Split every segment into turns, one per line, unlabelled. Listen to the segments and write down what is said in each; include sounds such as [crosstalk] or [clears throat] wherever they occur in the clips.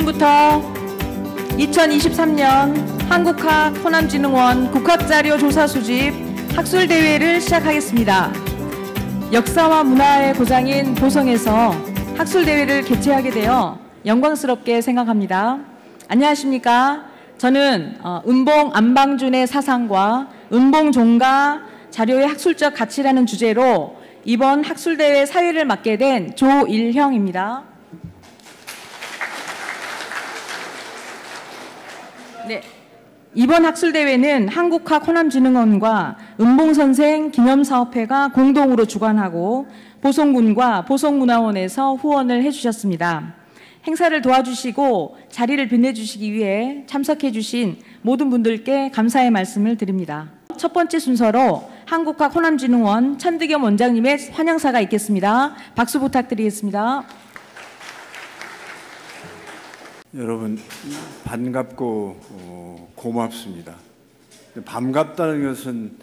지금부터 2023년 한국학 호남진흥원 국학자료 조사 수집 학술대회를 시작하겠습니다. 역사와 문화의 고장인 보성에서 학술대회를 개최하게 되어 영광스럽게 생각합니다. 안녕하십니까. 저는 어, 은봉 안방준의 사상과 은봉 종가 자료의 학술적 가치라는 주제로 이번 학술대회 사회를 맡게 된 조일형입니다. 네. 이번 학술대회는 한국학 호남진흥원과 은봉선생 기념사업회가 공동으로 주관하고 보성군과 보성문화원에서 후원을 해주셨습니다. 행사를 도와주시고 자리를 빛내주시기 위해 참석해주신 모든 분들께 감사의 말씀을 드립니다. 첫 번째 순서로 한국학 호남진흥원 천득겸 원장님의 환영사가 있겠습니다. 박수 부탁드리겠습니다.
여러분 반갑고 어, 고맙습니다. 반갑다는 것은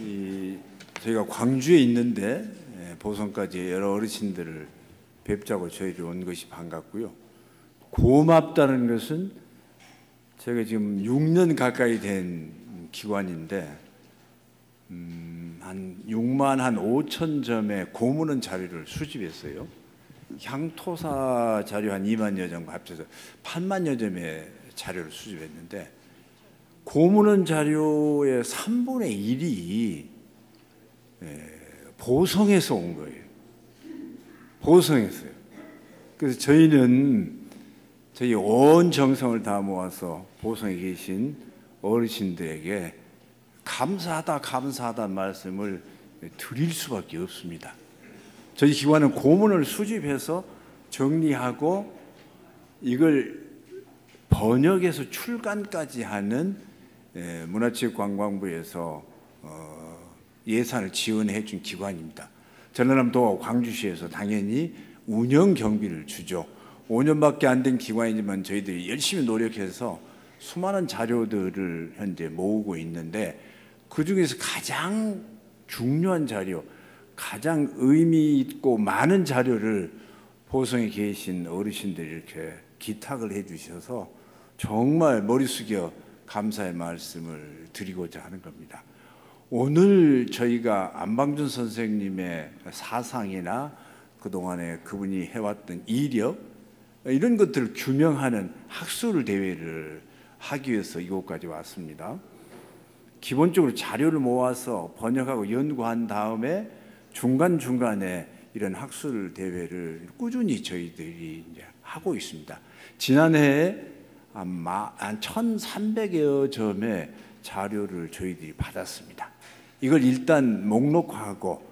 이, 저희가 광주에 있는데 예, 보성까지 여러 어르신들을 뵙자고 저희들이 온 것이 반갑고요. 고맙다는 것은 제가 지금 6년 가까이 된 기관인데 음, 한 6만 한 5천 점의 고문원 자료를 수집했어요. 향토사 자료 한 2만여 점 합쳐서 8만여 점의 자료를 수집했는데 고문원 자료의 3분의 1이 예, 보성에서 온 거예요. 보성에서요. 그래서 저희는 저희 온 정성을 다 모아서 보성에 계신 어르신들에게 감사하다 감사하다 말씀을 드릴 수밖에 없습니다. 저희 기관은 고문을 수집해서 정리하고 이걸 번역해서 출간까지 하는 예, 문화체육관광부에서 어, 예산을 지원해 준 기관입니다. 전라남도 광주시에서 당연히 운영 경비를 주죠. 5년밖에 안 된 기관이지만 저희들이 열심히 노력해서 수많은 자료들을 현재 모으고 있는데 그 중에서 가장 중요한 자료, 가장 의미 있고 많은 자료를 보성에 계신 어르신들이 이렇게 기탁을 해주셔서 정말 머리 숙여 감사의 말씀을 드리고자 하는 겁니다. 오늘 저희가 안방준 선생님의 사상이나 그동안에 그분이 해왔던 이력 이런 것들을 규명하는 학술 대회를 하기 위해서 이곳까지 왔습니다. 기본적으로 자료를 모아서 번역하고 연구한 다음에 중간중간에 이런 학술 대회를 꾸준히 저희들이 이제 하고 있습니다. 지난해에 한 1,300여 점의 자료를 저희들이 받았습니다. 이걸 일단 목록하고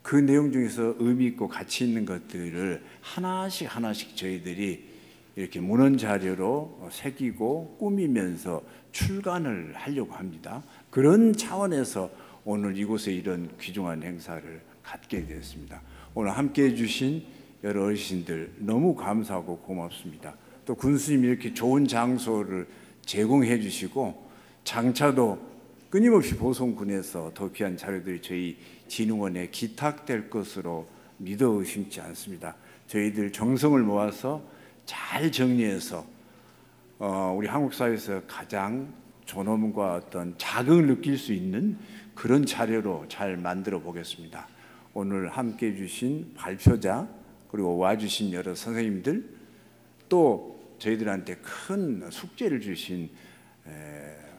그 내용 중에서 의미 있고 가치 있는 것들을 하나씩 하나씩 저희들이 이렇게 문헌 자료로 새기고 꾸미면서 출간을 하려고 합니다. 그런 차원에서 오늘 이곳에 이런 귀중한 행사를 갖게 되었습니다. 오늘 함께 해주신 여러 어르신들 너무 감사하고 고맙습니다. 또 군수님 이렇게 좋은 장소를 제공해 주시고 장차도 끊임없이 보성군에서 더 귀한 자료들이 저희 진흥원에 기탁될 것으로 믿어 의심치 않습니다. 저희들 정성을 모아서 잘 정리해서 어, 우리 한국 사회에서 가장 존엄과 어떤 자긍을 느낄 수 있는 그런 자료로 잘 만들어 보겠습니다. 오늘 함께 해주신 발표자 그리고 와주신 여러 선생님들 또 저희들한테 큰 숙제를 주신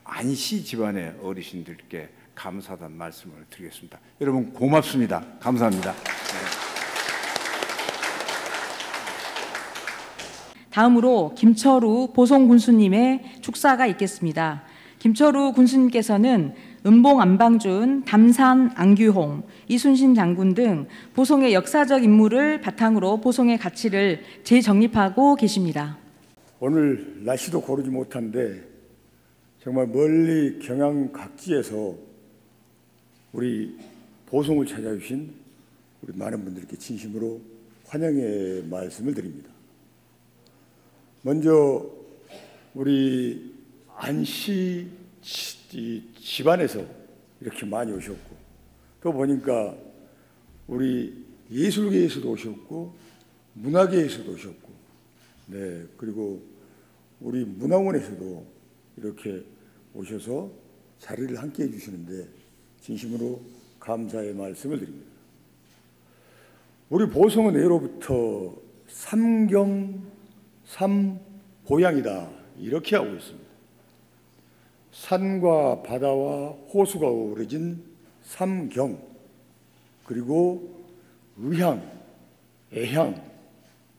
안시 집안의 어르신들께 감사하다는 말씀을 드리겠습니다. 여러분 고맙습니다. 감사합니다.
다음으로 김철우 보성군수님의 축사가 있겠습니다. 김철우 군수님께서는 은봉 안방준, 담산 안규홍, 이순신 장군 등 보송의 역사적 인물을 바탕으로 보송의 가치를 재정립하고 계십니다.
오늘 날씨도 고르지 못한데 정말 멀리 경양 각지에서 우리 보송을 찾아주신 우리 많은 분들께 진심으로 환영의 말씀을 드립니다. 먼저 우리 안 시 집안에서 이렇게 많이 오셨고 또 보니까 우리 예술계에서도 오셨고 문화계에서도 오셨고 네 그리고
우리 문화원에서도 이렇게 오셔서 자리를 함께 해주시는데 진심으로 감사의 말씀을 드립니다. 우리 보성은 예로부터 삼경 삼보양이다 이렇게 하고 있습니다. 산과 바다와 호수가 어우러진 삼경 그리고 의향, 애향,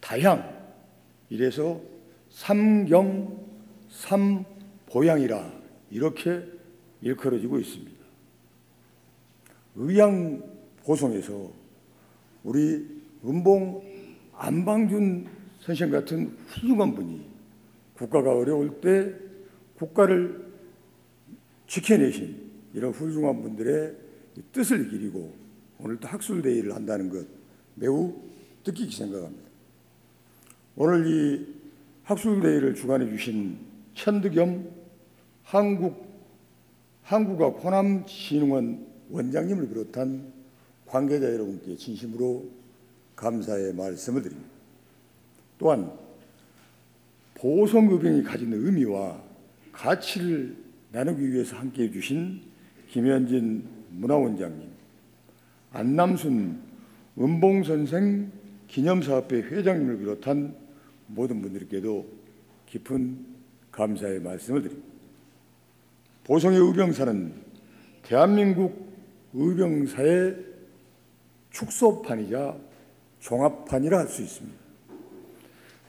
다향 이래서 삼경 삼보양이라 이렇게 일컬어지고 있습니다. 의향 보성에서 우리 은봉 안방준 선생 같은 훌륭한 분이 국가가 어려울 때 국가를 지켜내신 이런 훌륭한 분들의 뜻을 기리고 오늘 또 학술대회를 한다는 것 매우 뜻깊게 생각합니다. 오늘 이 학술대회를 주관해 주신 천득염 한국 한국학 호남진흥원 원장님을 비롯한 관계자 여러분께 진심으로 감사의 말씀을 드립니다. 또한 보성의병이 가진 의미와 가치를 나누기 위해서 함께해 주신 김현진 문화원장님, 안남순 은봉선생 기념사업회 회장님을 비롯한 모든 분들께도 깊은 감사의 말씀을 드립니다. 보성의 의병사는 대한민국 의병사의 축소판이자 종합판이라 할 수 있습니다.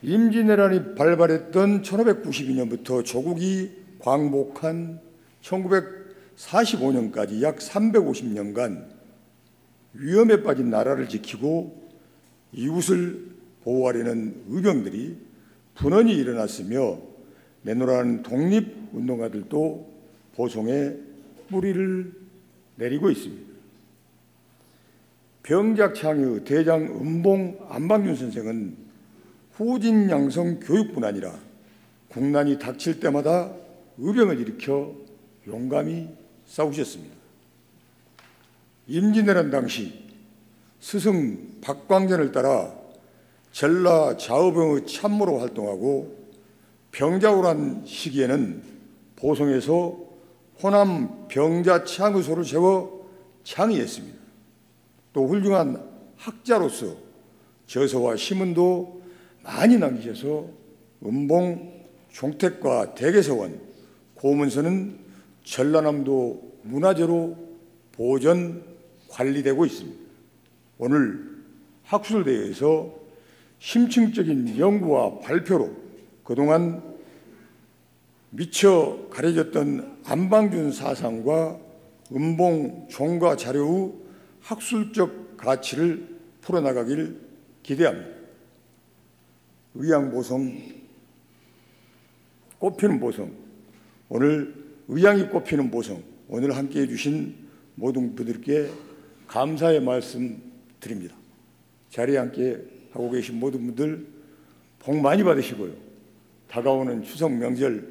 임진왜란이 발발했던 1592년부터 조국이 광복한 1945년까지 약 350년간 위험에 빠진 나라를 지키고 이웃을 보호하려는 의병들이 분원이 일어났으며 내노라는 독립운동가들도 보송에 뿌리를 내리고 있습니다. 병작창의 대장 은봉 안방균 선생은 후진양성 교육뿐 아니라 국난이 닥칠 때마다 의병을 일으켜 용감히 싸우셨습니다. 임진왜란 당시 스승 박광전을 따라 전라 좌우병의 참모로 활동하고 병자호란 시기에는 보성에서 호남 병자 창의소를 세워 창의했습니다. 또 훌륭한 학자로서 저서와 시문도 많이 남기셔서 은봉 종택과 대개서원 고문서는 전라남도 문화재로 보존 관리되고 있습니다. 오늘 학술대회에서 심층적인 연구와 발표로 그동안 미처 가려졌던 안방준 사상과 은봉 종가 자료의 학술적 가치를 풀어나가길 기대합니다. 의양보성 꽃피는 보성 오늘 의양이 꽃피는 보성 오늘 함께 해 주신 모든 분들께 감사의 말씀 드립니다. 자리에 함께 하고 계신 모든 분들 복 많이 받으시고요. 다가오는 추석 명절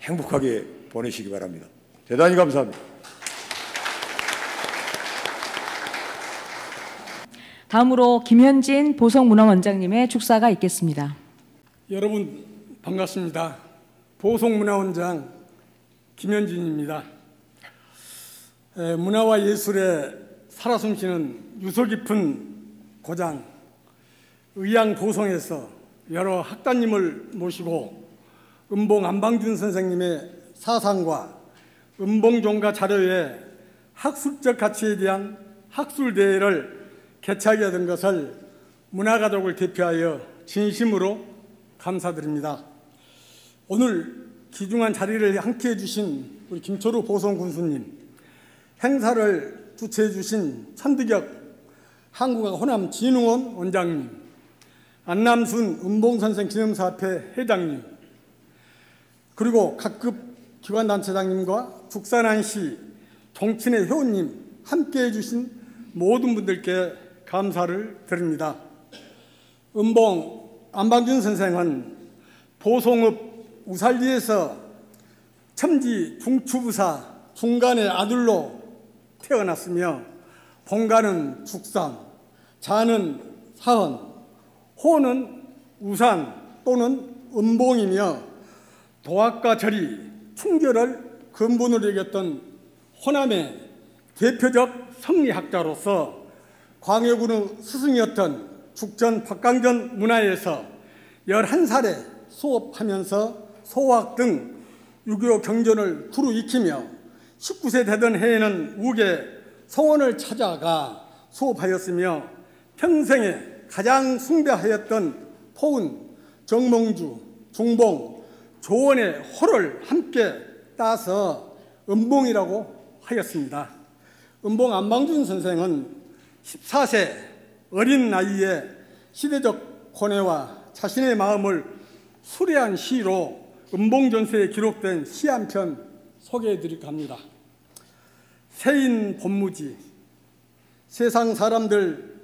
행복하게 보내시기 바랍니다. 대단히 감사합니다.
다음으로 김현진 보성문화원장님의 축사가 있겠습니다.
여러분 반갑습니다. 보성문화원장 김현진입니다. 문화와 예술에 살아 숨쉬는 유서 깊은 고장 의양 보성에서 여러 학단님을 모시고 은봉 안방준 선생님의 사상과 은봉종가 자료의 학술적 가치에 대한 학술대회를 개최하게 된 것을 문화가족을 대표하여 진심으로 감사드립니다. 오늘 귀중한 자리를 함께해 주신 우리 김초루 보성 군수님, 행사를 주최해 주신 천득혁 한국어 호남 진흥원 원장님, 안남순 은봉선생 기념사업회 회장님, 그리고 각급 기관단체장님과 북산안시 정친의 회원님 함께해 주신 모든 분들께 감사를 드립니다. 은봉 안방준 선생은 보송읍 우살리에서 첨지 중추부사 중간의 아들로 태어났으며 본가는 죽산, 자는 사헌, 호는 우산 또는 은봉이며 도학과 절이 충결을 근본으로 여겼던 호남의 대표적 성리학자로서 광해군의 스승이었던 죽전 박강전 문화에서 11살에 수업하면서 소학 등 유교 경전을 두루 익히며 19세 되던 해에는 우계 성원을 찾아가 수업하였으며 평생에 가장 숭배하였던 포운, 정몽주, 중봉, 조원의 호를 함께 따서 은봉이라고 하였습니다. 은봉 안방준 선생은 14세 어린 나이에 시대적 고뇌와 자신의 마음을 수레한 시로 은봉전서에 기록된 시 한 편 소개해 드릴까 합니다. 세인 본무지 세상 사람들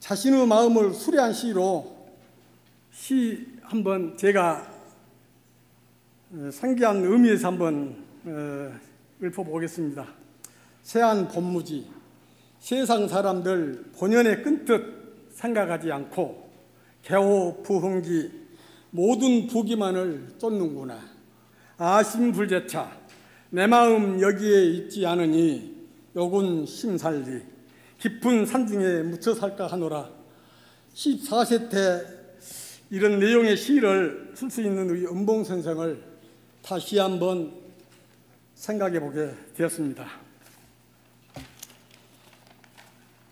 자신의 마음을 수레한 시로 시 한번 제가 어, 상기한 의미에서 한번 어, 읊어보겠습니다. 세안 본무지 세상 사람들 본연의 끈뜻 생각하지 않고 개호 부흥기 모든 부기만을 쫓는구나. 아심불제차 내 마음 여기에 있지 않으니 요군 심살리 깊은 산중에 묻혀 살까 하노라 14세 때 이런 내용의 시를 쓸 수 있는 우리 은봉 선생을 다시 한번 생각해 보게 되었습니다.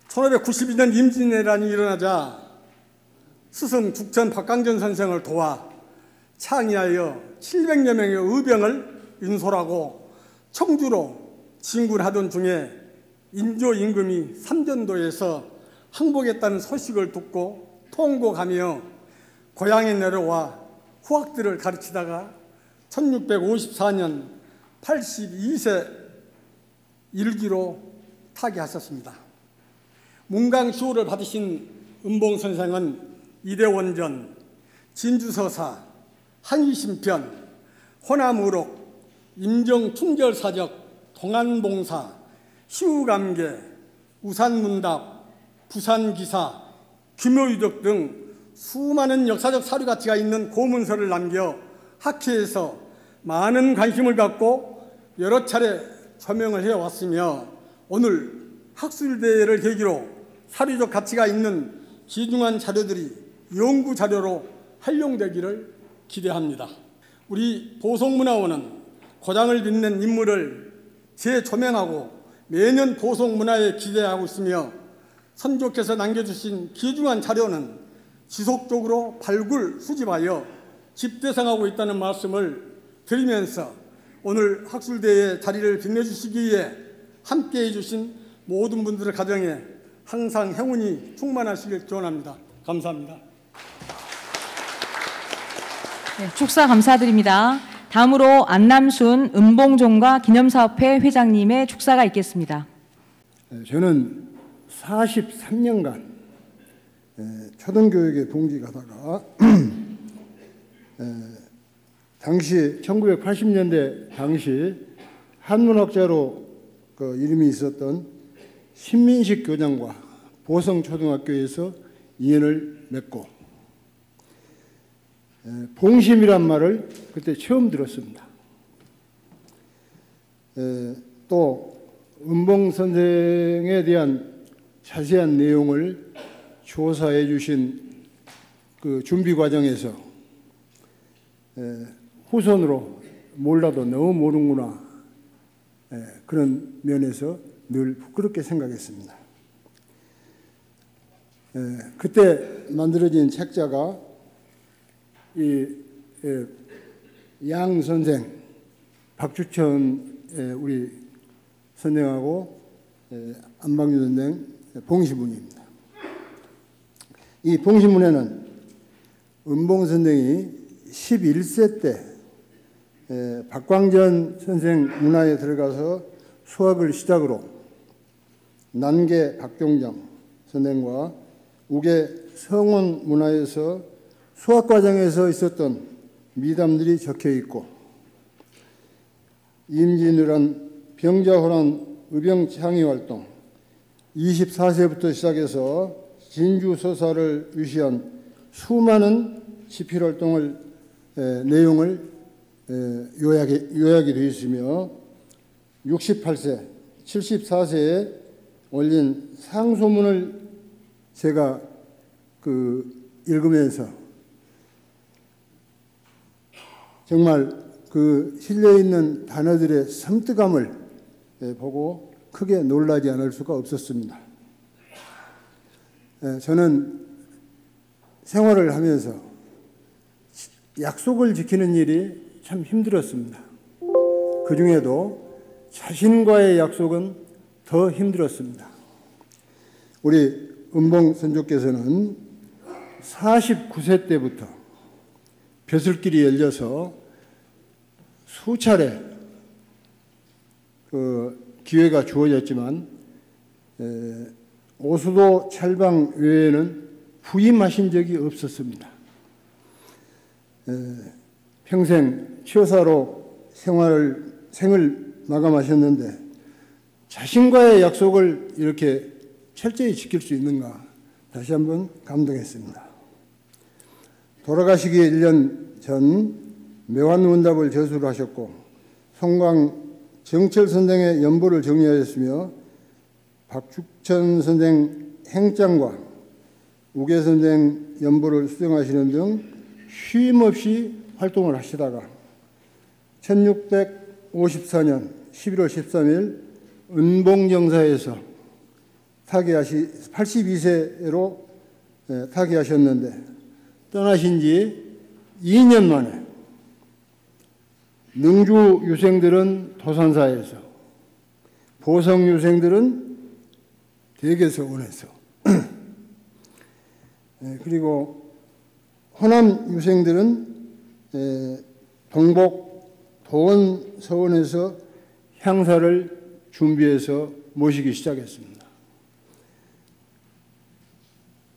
1592년 임진왜란이 일어나자 스승 죽전 박강전 선생을 도와 창의하여 700여 명의 의병을 인솔하고 청주로 진군하던 중에 인조 임금이 삼전도에서 항복했다는 소식을 듣고 통곡하며 고향에 내려와 후학들을 가르치다가 1654년 82세 일기로 타계하셨습니다. 문강시호를 받으신 은봉 선생은 이대원전, 진주서사, 한의심편, 호남우록, 임정충결사적, 동안봉사, 시우감계, 우산문답, 부산기사, 규묘유적 등 수많은 역사적 사료 가치가 있는 고문서를 남겨 학회에서 많은 관심을 갖고 여러 차례 조명을 해왔으며 오늘 학술대회를 계기로 사료적 가치가 있는 귀중한 자료들이 연구 자료로 활용되기를 기대합니다. 우리 보성문화원은 고장을 빛낸 인물을 재조명하고 매년 보성문화에 기대하고 있으며 선조께서 남겨주신 귀중한 자료는 지속적으로 발굴, 수집하여 집대성하고 있다는 말씀을 드리면서 오늘 학술대회 자리를 빛내주시기에 함께해 주신 모든 분들의 가정에 항상 행운이 충만하시길 기원합니다. 감사합니다.
네, 축사 감사드립니다. 다음으로 안남순 은봉종과 기념사업회 회장님의 축사가 있겠습니다.
네, 저는 43년간 초등교육에 봉직하다가 당시 1980년대 당시 한문학자로 그 이름이 있었던 신민식 교장과 보성초등학교에서 인연을 맺고 봉심이란 말을 그때 처음 들었습니다. 또 은봉 선생에 대한 자세한 내용을 조사해 주신 그 준비 과정에서 후손으로 몰라도 너무 모르는구나 그런 면에서 늘 부끄럽게 생각했습니다. 그때 만들어진 책자가 이양 선생, 박주천 우리 선생하고 안방주 선생 봉시문입니다. 이 봉시문에는 은봉 선생이 11세 때 박광전 선생 문화에 들어가서 수학을 시작으로 난계 박종정 선생과 우계 성원 문화에서 수학 과정에서 있었던 미담들이 적혀 있고 임진왜란 병자호란 의병 창의 활동 24세부터 시작해서 진주 서사를 위시한 수많은 집필 활동을 에, 내용을 에, 요약이, 요약이 되어 있으며 68세, 74세에 올린 상소문을 제가 그 읽으면서 정말 그 실려 있는 단어들의 섬뜩함을 예, 보고 크게 놀라지 않을 수가 없었습니다. 예, 저는 생활을 하면서 약속을 지키는 일이 참 힘들었습니다. 그 중에도 자신과의 약속은 더 힘들었습니다. 우리 은봉 선조께서는 49세 때부터 벼슬길이 열려서 수차례 그 기회가 주어졌지만 에, 오수도 찰방 외에는 부임하신 적이 없었습니다. 에, 평생 치어사로 생활을 생을 마감하셨는데 자신과의 약속을 이렇게 철저히 지킬 수 있는가 다시 한번 감동했습니다. 돌아가시기 1년 전 매환문답을 저수를 하셨고 송광 정철 선생의 연보를 정리하였으며 박죽천 선생 행장과 우계 선생 연보를 수정하시는 등 쉼없이 활동을 하시다가 1654년 11월 13일 은봉정사에서 타계하시 82세로 예, 타계하셨는데 떠나신 지 2년 만에 능주 유생들은 도산사에서 보성 유생들은 대개서원에서 [clears throat] 예, 그리고 호남 유생들은 예, 동복 도원 서원에서 향사를 준비해서 모시기 시작했습니다.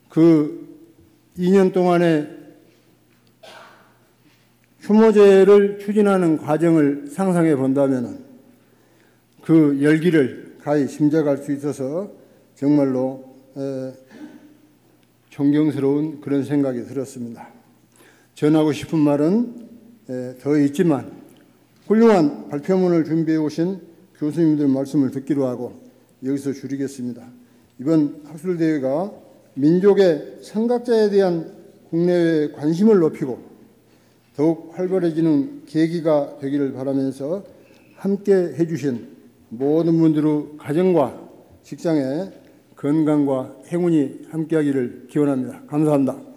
그 2년 동안에 추모제를 추진하는 과정을 상상해 본다면 그 열기를 가히 심작할 수 있어서 정말로 에, 존경스러운 그런 생각이 들었습니다. 전하고 싶은 말은 에, 더 있지만 훌륭한 발표문을 준비해 오신 교수님들 말씀을 듣기로 하고 여기서 줄이겠습니다. 이번 학술대회가 민족의 생각자에 대한 국내외 관심을 높이고 더욱 활발해지는 계기가 되기를 바라면서 함께 해주신 모든 분들의 가정과 직장에 건강과 행운이 함께하기를 기원합니다. 감사합니다.